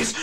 is